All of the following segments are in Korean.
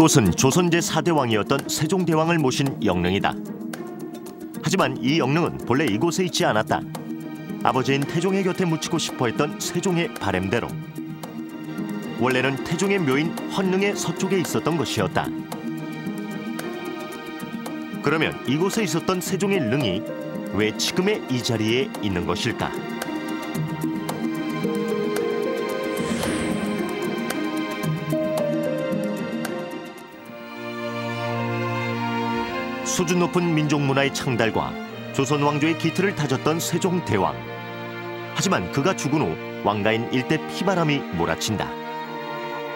이곳은 조선 제4대 왕이었던 세종대왕을 모신 영릉이다. 하지만 이 영릉은 본래 이곳에 있지 않았다. 아버지인 태종의 곁에 묻히고 싶어했던 세종의 바램대로 원래는 태종의 묘인 헌릉의 서쪽에 있었던 것이었다. 그러면 이곳에 있었던 세종의 릉이 왜 지금의 이 자리에 있는 것일까? 수준 높은 민족 문화의 창달과 조선 왕조의 기틀을 다졌던 세종 대왕. 하지만 그가 죽은 후 왕가인 일대 피바람이 몰아친다.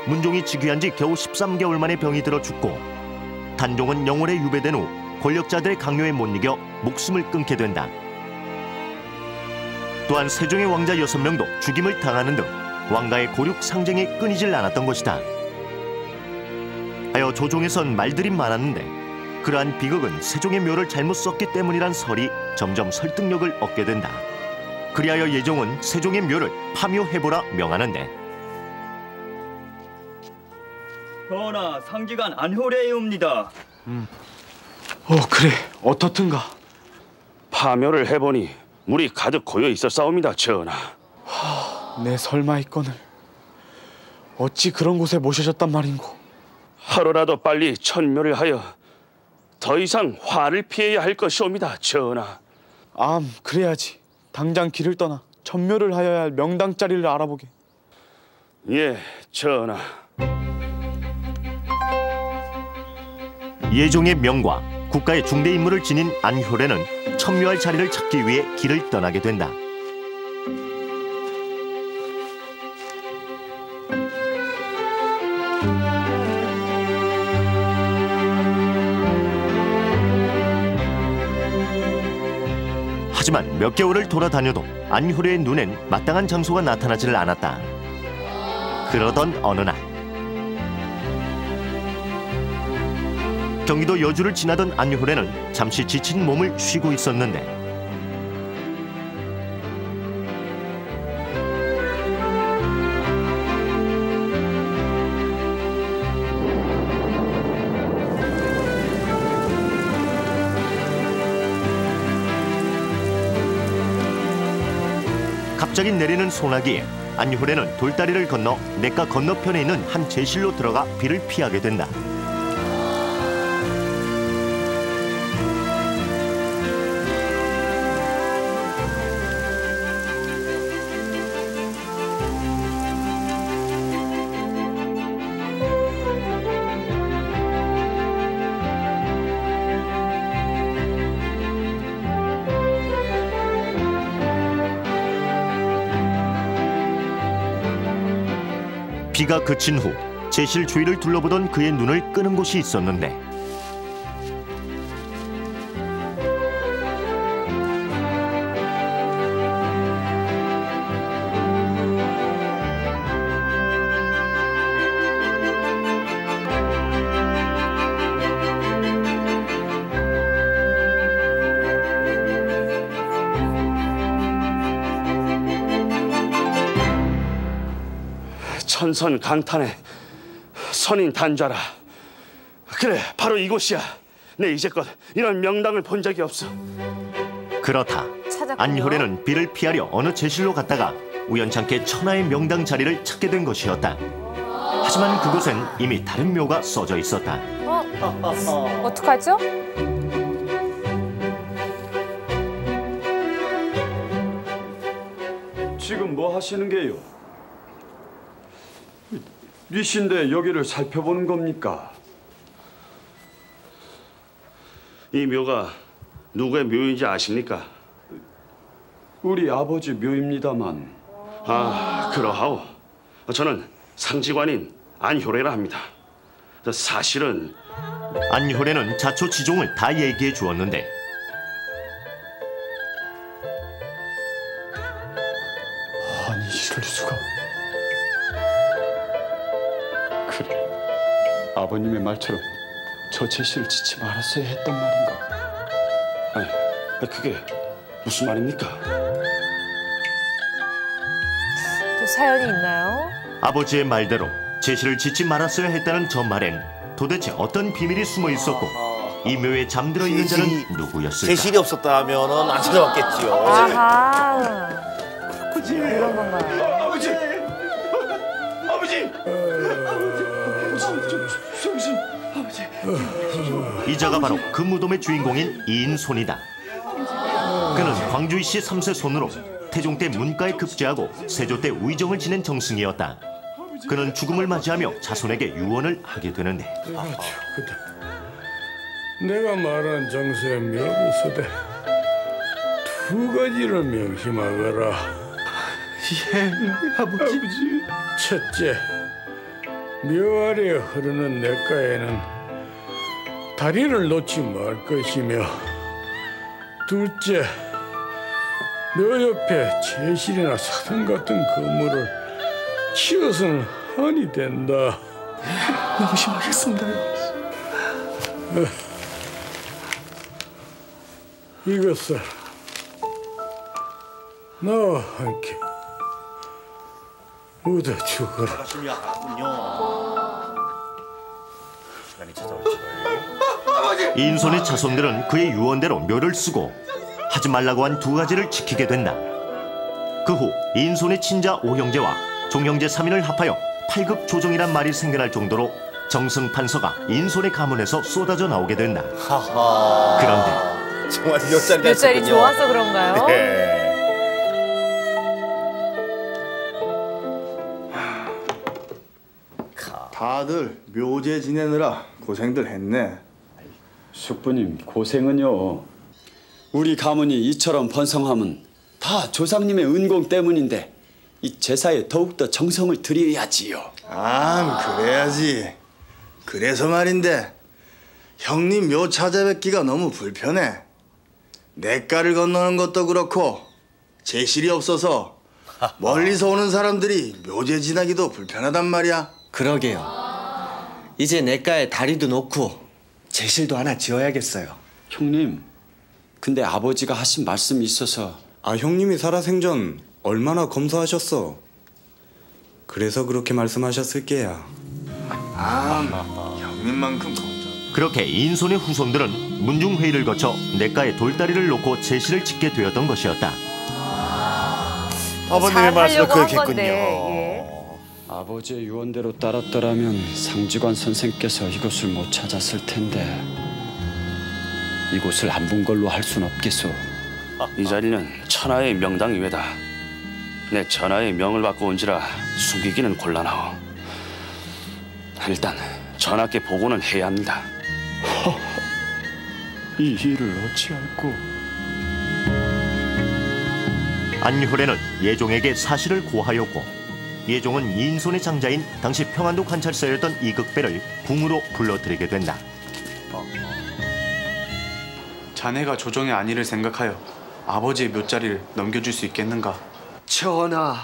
문종이 즉위한 지 겨우 13개월 만에 병이 들어 죽고 단종은 영월에 유배된 후 권력자들의 강요에 못 이겨 목숨을 끊게 된다. 또한 세종의 왕자 6명도 죽임을 당하는 등 왕가의 고륙 상쟁이 끊이질 않았던 것이다. 하여 조종에선 말들이 많았는데 그러한 비극은 세종의 묘를 잘못 썼기 때문이란 설이 점점 설득력을 얻게 된다. 그리하여 예종은 세종의 묘를 파묘해보라 명하는데 전하 상지간 안효래이옵니다. 어 그래 어떻든가 파묘를 해보니 물이 가득 고여 있었사옵니다, 전하. 내 설마 있거늘 어찌 그런 곳에 모셔졌단 말인고 하루라도 빨리 천묘를 하여 더 이상 화를 피해야 할 것이옵니다, 전하. 암 그래야지 당장 길을 떠나 천묘를 하여야 할 명당 자리를 알아보게 예, 전하. 예종의 명과 국가의 중대 임무를 지닌 안효래는 천묘할 자리를 찾기 위해 길을 떠나게 된다. 하지만 몇 개월을 돌아다녀도 안효래의 눈엔 마땅한 장소가 나타나지를 않았다. 그러던 어느 날 경기도 여주를 지나던 안효래는 잠시 지친 몸을 쉬고 있었는데 갑자기 내리는 소나기에 안효래는 돌다리를 건너 냇가 건너편에 있는 한 제실로 들어가 비를 피하게 된다. 비가 그친 후 제실 주위를 둘러보던 그의 눈을 끄는 곳이 있었는데 천선 강탄의 선인 단좌라. 그래, 바로 이곳이야. 내 이제껏 이런 명당을 본 적이 없어. 그렇다. 찾았군요. 안효래는 비를 피하려 어느 제실로 갔다가 우연찮게 천하의 명당 자리를 찾게 된 것이었다. 하지만 그곳엔 이미 다른 묘가 써져 있었다. 어? 어떡하죠? 지금 뭐 하시는 게요? 뉘신데 여기를 살펴보는 겁니까? 이 묘가 누구의 묘인지 아십니까? 우리 아버지 묘입니다만 아, 그러하오. 저는 상지관인 안효래라 합니다. 사실은 안효래는 자초 지종을 다 얘기해 주었는데 아버님의 말처럼 저 제시를 짓지 말았어야 했단 말인가 아니, 그게 무슨 말입니까? 또 사연이 있나요? 아버지의 말대로 제시를 짓지 말았어야 했다는 저 말엔 도대체 어떤 비밀이 숨어 있었고 이 묘에 잠들어 있는 자는 누구였을까? 제실이 없었다 하면은 안 찾아왔겠지요. 아하. 그런 건가요? 아버지, 아버지. 이자가 바로 그 무덤의 주인공인 이인손이다. 그는 광주이 씨 3세 손으로 태종 때 문과에 급제하고 세조 때 우의정을 지낸 정승이었다. 그는 죽음을 맞이하며 자손에게 유언을 하게 되는데 내가 말한 묘를 쓰되 두 가지를 명심하거라. 예, 아버지. 첫째, 묘 아래 흐르는 냇가에는 다리를 놓지 말 것이며 둘째, 묘 옆에 제실이나 사슴 같은 그물을 치어서는 한이 된다. 이것을 나와 함께 묻어 죽어라. 시간이 찾아올지. 이인손의 자손들은 그의 유언대로 묘를 쓰고 하지 말라고 한 두 가지를 지키게 된다. 그후 이인손의 친자 오형제와 종형제 3인을 합하여 팔급 조정이란 말이 생겨날 정도로 정승 판서가 인손의 가문에서 쏟아져 나오게 된다. 하하. 그런데 정말 몇 자리가 몇 자리 있었군요. 좋아서 그런가요? 네. 다들 묘제 지내느라 고생들 했네. 숙부님 고생은요. 우리 가문이 이처럼 번성함은 다 조상님의 은공 때문인데 이 제사에 더욱더 정성을 들여야지요. 아, 그래야지. 그래서 말인데 형님 묘 찾아뵙기가 너무 불편해. 냇가를 건너는 것도 그렇고 제실이 없어서 멀리서 오는 사람들이 묘제 지나기도 불편하단 말이야. 그러게요. 이제 냇가에 다리도 놓고 제실도 하나 지어야겠어요. 형님, 근데 아버지가 하신 말씀이 있어서 아 형님이 살아생전 얼마나 검소하셨어. 그래서 그렇게 말씀하셨을 게야. 아, 형님만큼 검정. 그렇게 인손의 후손들은 문중회의를 거쳐 냇가에 돌다리를 놓고 제시를 짓게 되었던 것이었다. 아버님의 말씀을 잘 하려고 한 그렇게 건데, 했군요. 예. 아버지의 유언대로 따랐더라면 상직원 선생께서 이곳을 못 찾았을 텐데 이곳을 안 본 걸로 할 순 없겠소. 이 자리는 천하의 명당 이외다. 내 천하의 명을 받고 온지라 숨기기는 곤란하오. 일단 전하께 보고는 해야 합니다. 이 일을 어찌할꼬? 안효래는 예종에게 사실을 고하였고 예종은 이인손의 장자인 당시 평안도 관찰사였던 이극배를 궁으로 불러들이게 된다. 자네가 조정의 안위를 생각하여 아버지의 묘자리를 넘겨줄 수 있겠는가? 전하,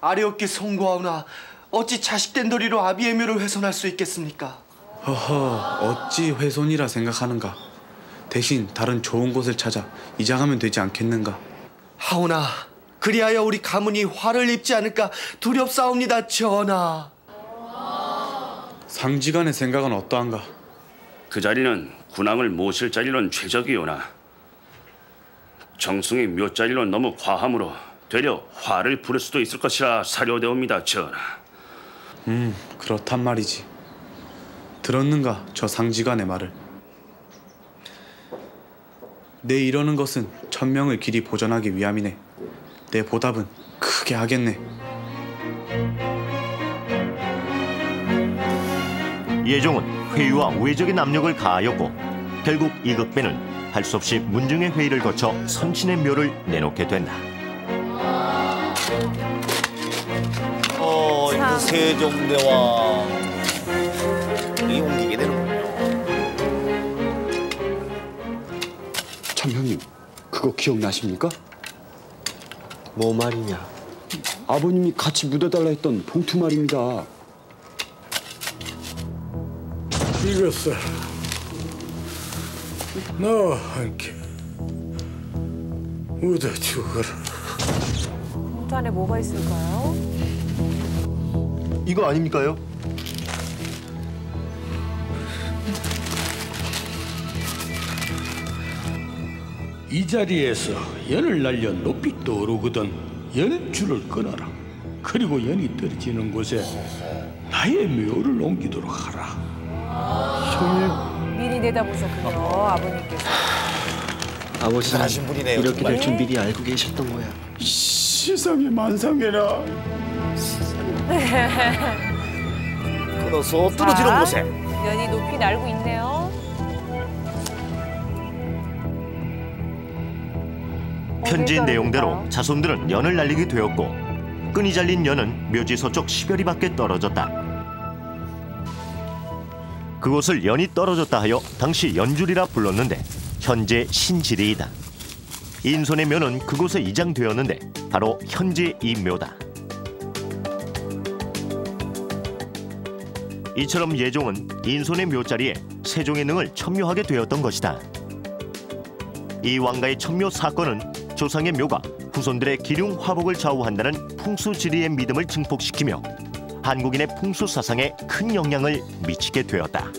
아래없게 송구하오나 어찌 자식된 도리로 아비의 묘를 훼손할 수 있겠습니까? 허허, 어찌 훼손이라 생각하는가? 대신 다른 좋은 곳을 찾아 이장하면 되지 않겠는가? 하오나, 그리하여 우리 가문이 화를 입지 않을까 두렵사옵니다, 전하. 상지간의 생각은 어떠한가? 그 자리는 군왕을 모실 자리론 최적이오나 정승의 묘 자리론 너무 과함으로 되려 화를 부를 수도 있을 것이라 사료되옵니다, 전하. 음, 그렇단 말이지. 들었는가, 저 상지간의 말을? 내 이러는 것은 천명을 길이 보전하기 위함이네. 내 보답은 크게 하겠네. 예종은 회유와 우회적인 압력을 가하였고 결국 이극배는 할 수 없이 문중의 회의를 거쳐 선친의 묘를 내놓게 된다. 어, 참. 이 세종대왕. 이 옮기게 되는군요. 참 형님, 그거 기억나십니까? 뭐 말이냐? 아버님이 같이 묻어달라 했던 봉투 말입니다. 이것을 나와 함께 묻어 죽어라. 봉투 안에 뭐가 있을까요? 이거 아닙니까요? 이 자리에서 연을 날려 높이 떠오르거든 연줄을 끊어라. 그리고 연이 떨어지는 곳에 나의 묘를 옮기도록 하라. 형님. 미리 내다보셨군요, 아버님께서. 아버지는 하신 분이네요, 이렇게. 될 줄 미리 알고 계셨던 거야. 세상에 만상해라. 끊어서 떨어지는 자, 곳에. 연이 높이 날고 있네요. 편지 어딜 내용대로? 자손들은 연을 날리게 되었고 끈이 잘린 연은 묘지 서쪽 10여리 밖에 떨어졌다. 그곳을 연이 떨어졌다 하여 당시 연줄이라 불렀는데 현재 신지리이다. 인손의 묘는 그곳에 이장되었는데 바로 현재 이 묘다. 이처럼 예종은 인손의 묘자리에 세종의 능을 천묘하게 되었던 것이다. 이 왕가의 천묘 사건은 조상의 묘가 후손들의 기륭 화복을 좌우한다는 풍수 지리의 믿음을 증폭시키며 한국인의 풍수 사상에 큰 영향을 미치게 되었다.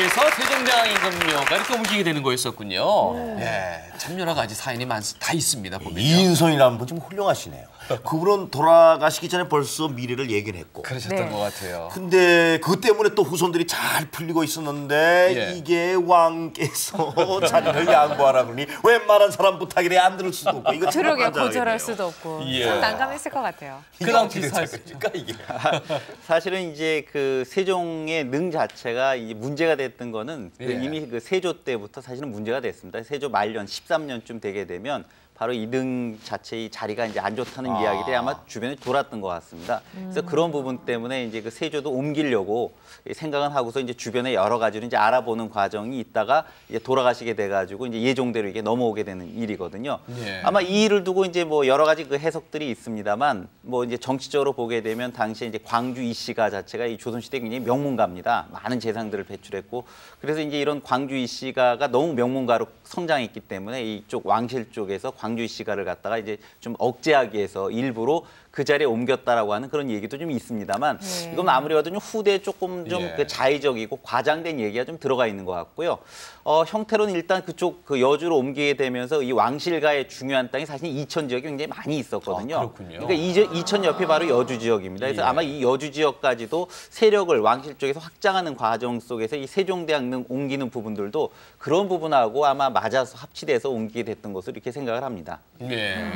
이렇게 해서 세종대왕 임금묘가 이렇게 옮기게 되는 거였었군요. 네. 예, 참 여러 가지 사연이 많, 다 있습니다. 보면요. 이인선이라는 분 좀 훌륭하시네요. 그분은 돌아가시기 전에 벌써 미래를 얘기를 했고. 그러셨던 네. 것 같아요. 근데 그 때문에 또 후손들이 잘 풀리고 있었는데 예. 이게 왕께서 자리를 양보하라 그러니 웬만한 사람 부탁이래 안 들을 수도 없고 이거 참 그러게. 거절할 수도 없고 예. 참 난감했을 것 같아요. 이게 어떻게 됐습니까 이게? 사실은 이제 그 세종의 능 자체가 이제 문제가 됐던 거는 그 예. 이미 그 세조 때부터 사실은 문제가 됐습니다. 세조 말년 13년쯤 되게 되면 바로 이능 자체의 자리가 이제 안 좋다는 아. 이야기들이 아마 주변에 돌았던 것 같습니다. 그래서 그런 부분 때문에 이제 그 세조도 옮기려고 생각은 하고서 이제 주변에 여러 가지로 이제 알아보는 과정이 있다가 이제 돌아가시게 돼가지고 이제 예종대로 이게 넘어오게 되는 일이거든요. 예. 아마 이 일을 두고 이제 뭐 여러 가지 그 해석들이 있습니다만 뭐 이제 정치적으로 보게 되면 당시에 이제 광주 이씨가 자체가 이 조선시대 굉장히 명문가입니다. 많은 재상들을 배출했고 그래서 이제 이런 광주 이씨가가 너무 명문가로 성장했기 때문에 이쪽 왕실 쪽에서 광주 이씨가를 갖다가 이제 좀 억제하기 위해서 일부러 그 자리에 옮겼다라고 하는 그런 얘기도 좀 있습니다만 네. 이건 아무리 봐도 좀 후대 조금 좀 예. 그 자의적이고 과장된 얘기가 좀 들어가 있는 것 같고요. 어, 형태로는 일단 그쪽 그 여주로 옮기게 되면서 이 왕실가의 중요한 땅이 사실 이천 지역이 굉장히 많이 있었거든요. 아, 그렇군요. 그러니까 이, 이천 옆이 바로 여주 지역입니다. 그래서 예. 아마 이 여주 지역까지도 세력을 왕실 쪽에서 확장하는 과정 속에서 이 세종대왕릉 옮기는 부분들도 그런 부분하고 아마 맞아서 합치돼서 옮기게 됐던 것으로 이렇게 생각을 합니다. 예.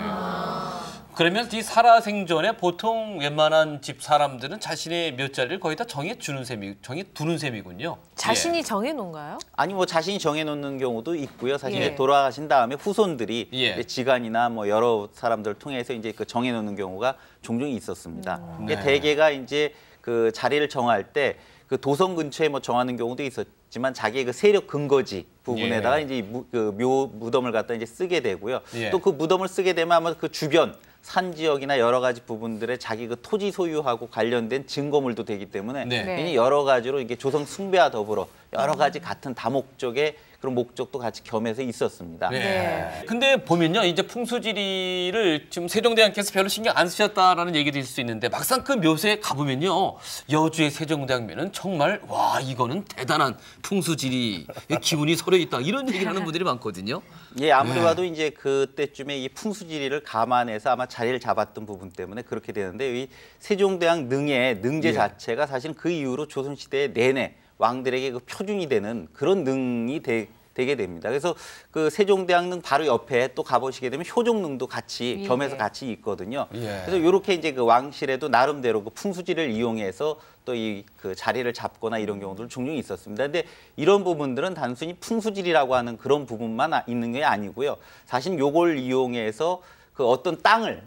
그러면 이 살아생 전에 보통 웬만한 집 사람들은 자신의 묘자리를 거의 다 정해 주는 셈이 정해 두는 셈이군요. 자신이 정해 놓은가요? 아니 뭐 자신이 정해 놓는 경우도 있고요. 사실 예. 돌아가신 다음에 후손들이 예. 지간이나 뭐 여러 사람들을 통해서 이제 그 정해 놓는 경우가 종종 있었습니다. 이게 네. 대개가 이제 그 자리를 정할 때 그 도성 근처에 뭐 정하는 경우도 있었지만 자기의 그 세력 근거지 부분에다가 예. 이제 무, 그 묘, 무덤을 갖다 이제 쓰게 되고요. 예. 또그 무덤을 쓰게 되면 아마 그 주변 산 지역이나 여러 가지 부분들의 자기 그 토지 소유하고 관련된 증거물도 되기 때문에 네. 네. 굉장히 여러 가지로 이게 조성 숭배와 더불어 여러 가지 같은 다목적의 그런 목적도 같이 겸해서 있었습니다. 네. 근데 보면요, 이제 풍수지리를 지금 세종대왕께서 별로 신경 안 쓰셨다라는 얘기도 있을 수 있는데 막상 그 묘세에 가보면요, 여주의 세종대왕묘는 정말 와 이거는 대단한 풍수지리 기운이 서려 있다 이런 얘기를 하는 분들이 많거든요. 예, 아무리 네. 봐도 이제 그때쯤에 이 풍수지리를 감안해서 아마 자리를 잡았던 부분 때문에 그렇게 되는데 이 세종대왕 능의 능제 예. 자체가 사실 그 이후로 조선시대 내내 왕들에게 그 표준이 되는 그런 능이 되, 되게 됩니다. 그래서 그 세종대왕 능 바로 옆에 또 가보시게 되면 효종능도 같이 예. 겸해서 같이 있거든요. 예. 그래서 이렇게 이제 그 왕실에도 나름대로 그 풍수지를 이용해서 또 이 그 자리를 잡거나 이런 경우들 종종 있었습니다. 근데 이런 부분들은 단순히 풍수지리라고 하는 그런 부분만 아- 있는 게 아니고요. 사실 요걸 이용해서 그 어떤 땅을 자,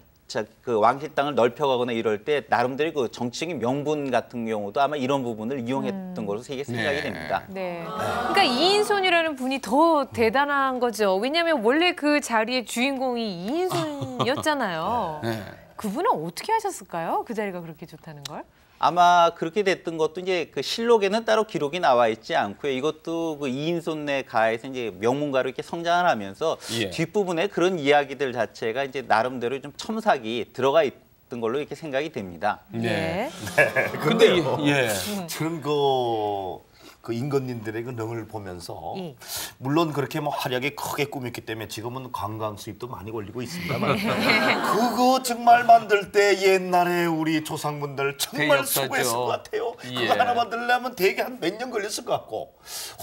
그 왕실 땅을 넓혀가거나 이럴 때 나름대로 그 정치적인 명분 같은 경우도 아마 이런 부분을 이용했던 것으로 세계 생각이 네. 됩니다. 네. 그러니까 이인손이라는 분이 더 대단한 거죠. 왜냐하면 원래 그 자리의 주인공이 이인손이었잖아요. 네. 그분은 어떻게 하셨을까요? 그 자리가 그렇게 좋다는 걸? 아마 그렇게 됐던 것도 이제 그 실록에는 따로 기록이 나와 있지 않고요. 이것도 그 이인손네 가에서 이제 명문가로 이렇게 성장을 하면서 예. 뒷부분에 그런 이야기들 자체가 이제 나름대로 좀 첨삭이 들어가 있. 했던 걸로 이렇게 생각이 됩니다. 네. 근데 예. 저는 그, 그 임금님들의 그 능을 보면서 예. 물론 그렇게 뭐 화려하게 크게 꾸몄기 때문에 지금은 관광 수입도 많이 걸리고 있습니다만 그거 정말 만들 때 옛날에 우리 조상분들 정말. 수고했을 것 같아요. 예. 그거 하나 만들려면 되게 한몇 년 걸렸을 것 같고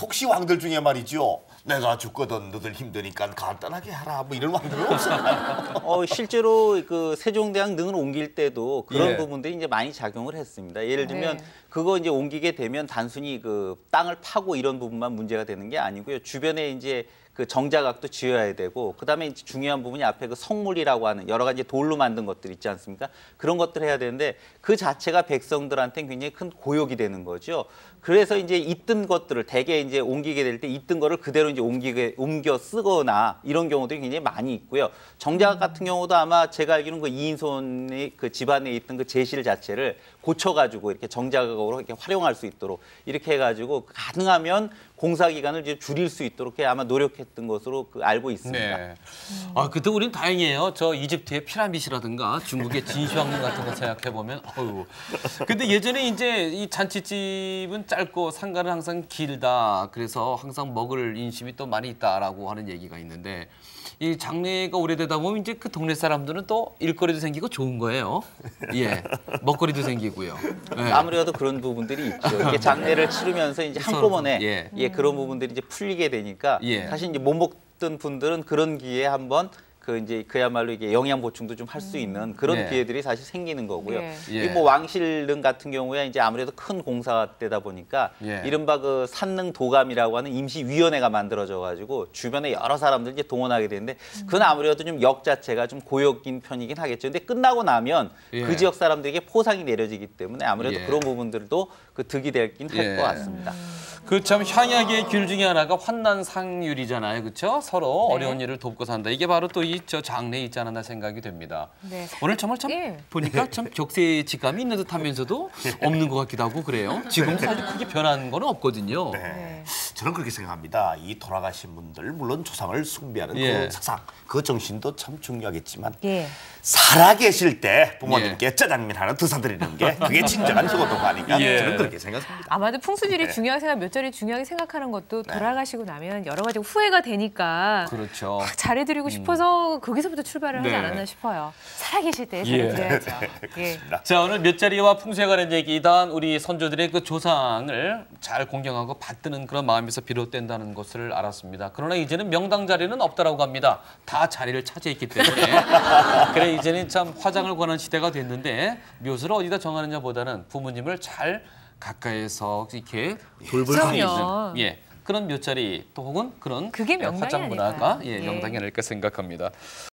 혹시 왕들 중에 말이죠. 내가 죽거든 너들 힘드니까 간단하게 하라 뭐 이런 왕들이 없었나요? 어, 실제로 그 세종대왕 능을 옮길 때도 그런 예. 부분들이 이제 많이 작용을 했습니다. 예를 들면 네. 그거 이제 옮기게 되면 단순히 그 땅을 파고 이런 부분만 문제가 되는 게 아니고요. 주변에 이제 그 정자각도 지어야 되고 그다음에 이제 중요한 부분이 앞에 그 성물이라고 하는 여러 가지 돌로 만든 것들 있지 않습니까? 그런 것들 해야 되는데 그 자체가 백성들한테는 굉장히 큰 고역이 되는 거죠. 그래서 이제 있던 것들을 대개 이제 옮기게 될 때 있던 거를 그대로 이제 옮기게 옮겨 쓰거나 이런 경우들이 굉장히 많이 있고요. 정자각 같은 경우도 아마 제가 알기로는 그 이인손의 그 집안에 있던 그 제실 자체를 고쳐가지고 이렇게 정자각으로 이렇게 활용할 수 있도록 이렇게 해가지고 가능하면 공사 기간을 이제 줄일 수 있도록 해 아마 노력했던 것으로 그 알고 있습니다. 네. 아, 그때 우린 다행이에요. 저 이집트의 피라미드라든가 중국의 진시황릉 같은 거 생각해 보면 어유. 근데 예전에 이제 이 잔치집은 짧고 상가는 항상 길다. 그래서 항상 먹을 인심이 또 많이 있다라고 하는 얘기가 있는데 이 장례가 오래되다 보면 이제 그 동네 사람들은 또 일거리도 생기고 좋은 거예요. 예. 먹거리도 생기고요. 예. 아무래도 그런 부분들이 있죠. 이렇게 장례를 치르면서 이제 한꺼번에 예. 예. 그런 부분들이 이제 풀리게 되니까 예. 사실 이제 못 먹던 분들은 그런 기회에 한번 그 이제 그야말로 이게 영양 보충도 좀 할 수 있는 그런 네. 기회들이 사실 생기는 거고요. 예. 예. 이뭐 왕실릉 같은 경우에 이제 아무래도 큰 공사가 되다 보니까 예. 이른바 그 산릉 도감이라고 하는 임시 위원회가 만들어져 가지고 주변에 여러 사람들 이제 동원하게 되는데 그건 아무래도 좀 역 자체가 좀 고역인 편이긴 하겠죠. 근데 끝나고 나면 예. 그 지역 사람들에게 포상이 내려지기 때문에 아무래도 예. 그런 부분들도 그 득이 되긴 할 예. 것 같습니다. 그참 향약의 길 중에 하나가 환난상률이잖아요. 그렇죠? 서로 네. 어려운 일을 돕고 산다. 이게 바로 또 이 저 장래에 있지 않았나 생각이 됩니다. 네. 오늘 정말 참 예. 보니까 참 격세지감이 있는 듯하면서도 없는 것 같기도 하고 그래요. 지금 사실 크게 변한 건 없거든요. 네. 저는 그렇게 생각합니다. 이 돌아가신 분들 물론 조상을 숭배하는 예. 그 사상, 그 정신도 참 중요하겠지만 예. 살아계실 때 부모님께 짜장면 하나 드사 드리는 게 그게 진정한 효도가 아닌가 예. 저는 그렇게 생각합니다. 아마도 풍수질이 네. 중요하게 생각 몇 자리 중요하게 생각하는 것도 돌아가시고 나면 여러 가지 후회가 되니까 그렇죠. 잘해드리고 싶어서 거기서부터 출발을 하지 네. 않았나 싶어요. 살아계실 때 예. 잘해드려야죠. 예. 자 오늘 몇 자리와 풍수에 관한 얘기단 우리 선조들의 그 조상을 잘 공경하고 받드는 그런 마음 에서 비롯된다는 것을 알았습니다. 그러나 이제는 명당 자리는 없다라고 합니다. 다 자리를 차지했기 때문에 그래 이제는 참 화장을 권한 시대가 됐는데 묘수를 어디다 정하느냐 보다는 부모님을 잘 가까이서 이렇게 돌볼 수 있는. 예 그런 몇 자리 또 혹은 그런 그게 명당이 화장 문화가 아닐까요? 예, 예. 명당이 아닐까 생각합니다.